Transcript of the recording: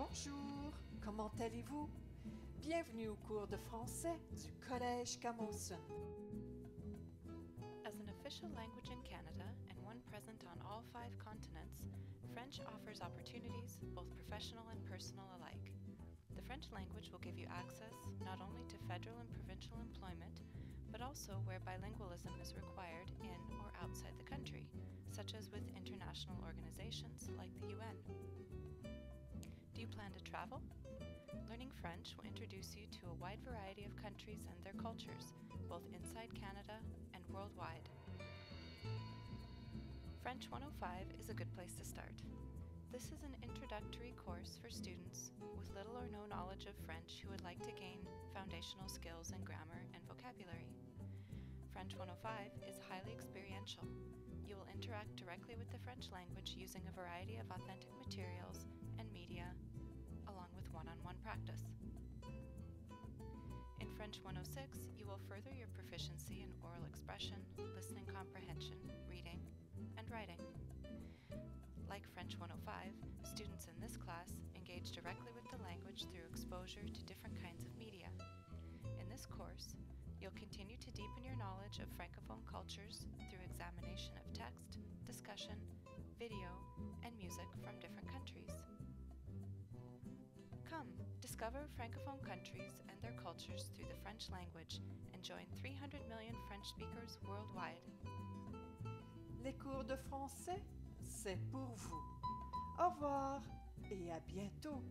Bonjour, comment allez-vous? Bienvenue au cours de français du Collège Camosun. As an official language in Canada and one present on all five continents, French offers opportunities, both professional and personal alike. The French language will give you access not only to federal and provincial employment, but also where bilingualism is required in or outside the country, such as with international organizations like the UN. Travel? Learning French will introduce you to a wide variety of countries and their cultures, both inside Canada and worldwide. French 105 is a good place to start. This is an introductory course for students with little or no knowledge of French who would like to gain foundational skills in grammar and vocabulary. French 105 is highly experiential. You will interact directly with the French language using a variety of authentic materials French 106, you will further your proficiency in oral expression, listening comprehension, reading, and writing. Like French 105, students in this class engage directly with the language through exposure to different kinds of media. In this course, you'll continue to deepen your knowledge of Francophone cultures through examination of text, discussion, video, and music discover Francophone countries and their cultures through the French language and join 300 million French speakers worldwide. Les cours de français, c'est pour vous. Au revoir et à bientôt.